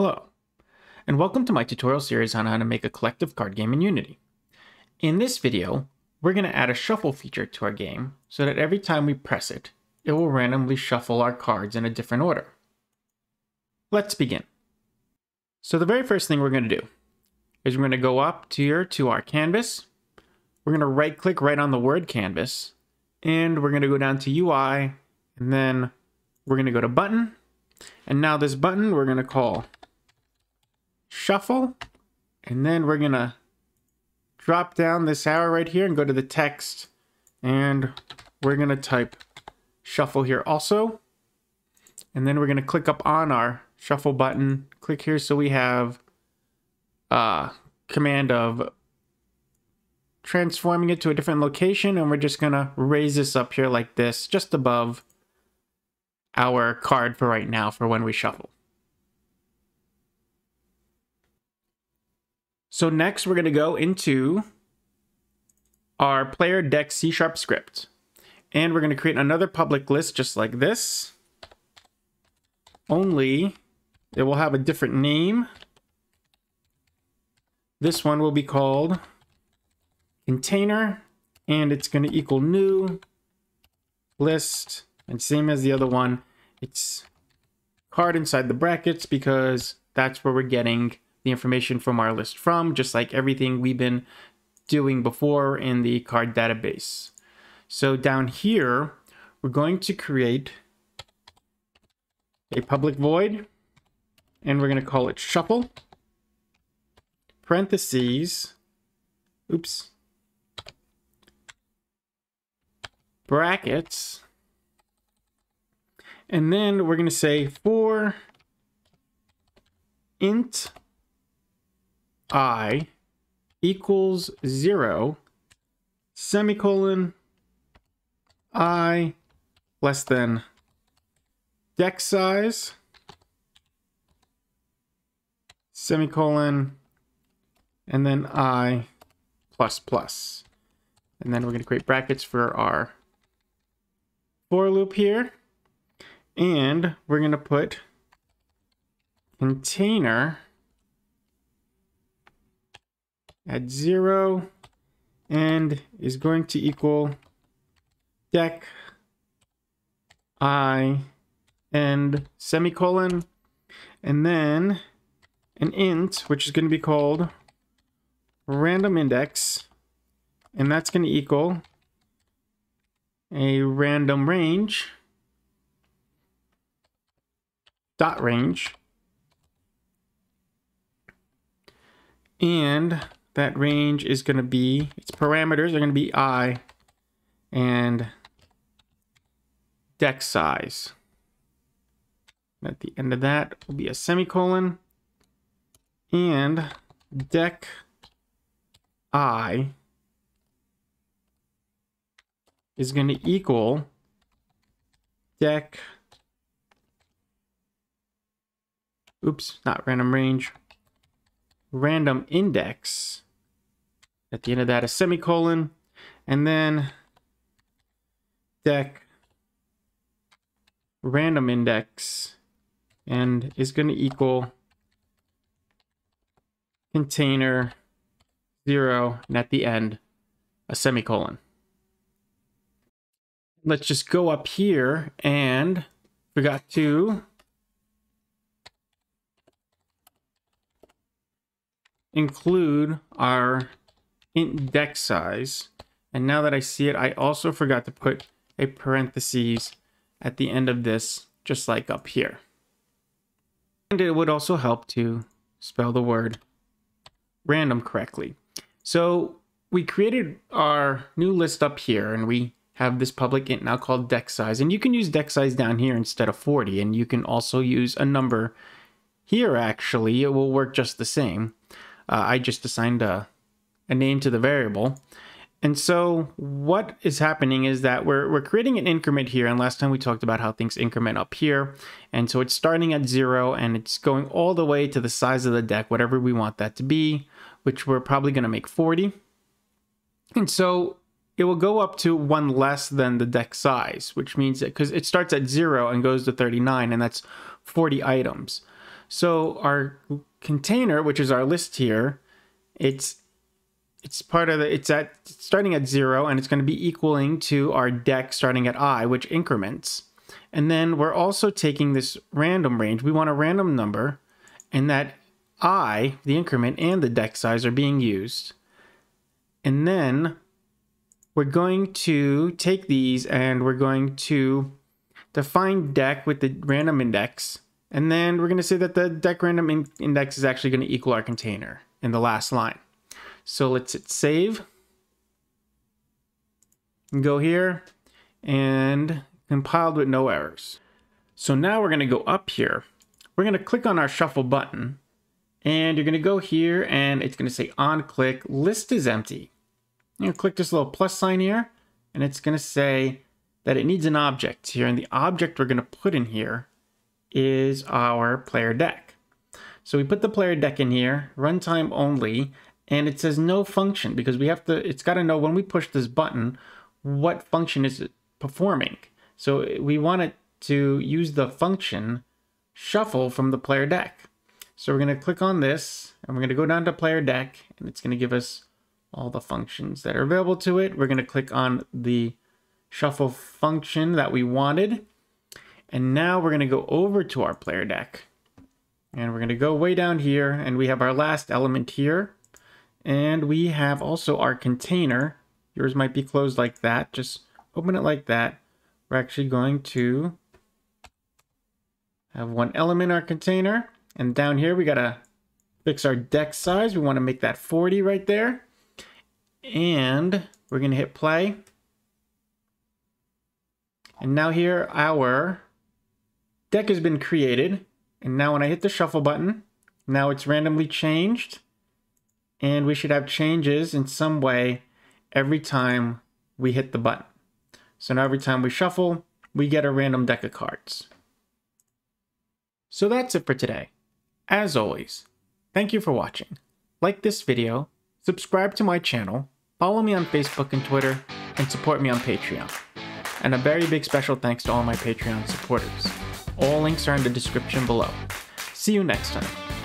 Hello, and welcome to my tutorial series on how to make a collective card game in Unity. In this video, we're going to add a shuffle feature to our game so that every time we press it, it will randomly shuffle our cards in a different order. Let's begin. So the very first thing we're going to do is we're going to go up here to our canvas. We're going to right click right on the word canvas and we're going to go down to UI and then we're going to go to button. And now this button we're going to call shuffle. And then we're to drop down this arrow right here and go to the text. And we're to type shuffle here also. And then we're to click up on our shuffle button. Click here so we have uh, command of transforming it to a different location. And we're just to raise this up here like this, just above our card for right now for when we shuffle. So next we're going to go into our player deck C sharp script. And we're going to create another public list just like this. Only it will have a different name. This one will be called container and it's going to equal new list and same as the other one it's card inside the brackets because that's where we're getting the information from our list from, just like everything we've been doing before in the card database. So down here, we're going to create a public void, and we're going to call it shuffle, parentheses, oops, brackets, and then we're going to say for int i equals 0, semicolon, i less than deck size, semicolon, and then i plus plus. And then we're going to create brackets for our for loop here. And we're going to put container at zero and is going to equal deck i and semicolon and then an int which is going to be called random index and that's going to equal a random range dot range and that range is going to be, its parameters are going to be i and deck size. At the end of that will be a semicolon and deck i is going to equal deck oops not random range random index at the end of that, a semicolon, and then deck random index and is going to equal container zero and at the end a semicolon. Let's just go up here and forgot to include our int deck size. And now that I see it, I also forgot to put a parentheses at the end of this, just like up here. And it would also help to spell the word random correctly. So we created our new list up here and we have this public int now called deck size. And you can use deck size down here instead of 40. And you can also use a number here actually. It will work just the same. Uh, I just assigned a a name to the variable. And so what is happening is that we're, we're creating an increment here. And last time we talked about how things increment up here. And so it's starting at zero and it's going all the way to the size of the deck, whatever we want that to be, which we're probably going to make 40. And so it will go up to one less than the deck size, which means that because it starts at zero and goes to 39 and that's 40 items. So our container, which is our list here, it's it's part of the it's at starting at zero and it's going to be equaling to our deck starting at i, which increments. And then we're also taking this random range. We want a random number, and that i, the increment, and the deck size are being used. And then we're going to take these and we're going to define deck with the random index. And then we're going to say that the deck random in index is actually going to equal our container in the last line. So let's hit save. And Go here and compiled with no errors. So now we're going to go up here. We're going to click on our shuffle button and you're going to go here and it's going to say on click list is empty. You click this little plus sign here and it's going to say that it needs an object here. And the object we're going to put in here is our player deck. So we put the player deck in here, runtime only, and it says no function because we have to, it's got to know when we push this button, what function is it performing. So we want it to use the function shuffle from the player deck. So we're going to click on this and we're going to go down to player deck and it's going to give us all the functions that are available to it. We're going to click on the shuffle function that we wanted. And now we're going to go over to our player deck. And we're going to go way down here and we have our last element here. And we have also our container. Yours might be closed like that. Just open it like that. We're actually going to have one element in our container. And down here, we got to fix our deck size. We want to make that 40 right there. And we're going to hit play. And now here our deck has been created. And now when I hit the shuffle button, now it's randomly changed. And we should have changes in some way every time we hit the button. So now every time we shuffle, we get a random deck of cards. So that's it for today. As always, thank you for watching. Like this video, subscribe to my channel, follow me on Facebook and Twitter, and support me on Patreon. And a very big special thanks to all my Patreon supporters. All links are in the description below. See you next time.